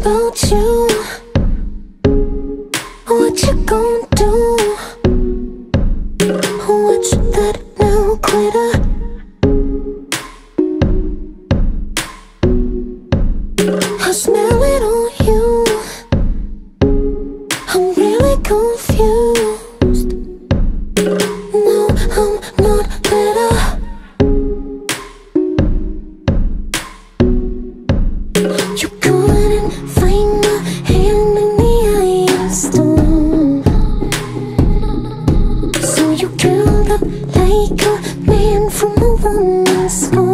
about you? What you gonna do? Watch that now glitter I smell it on you I'm really confused Like a man from a woman's heart.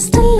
is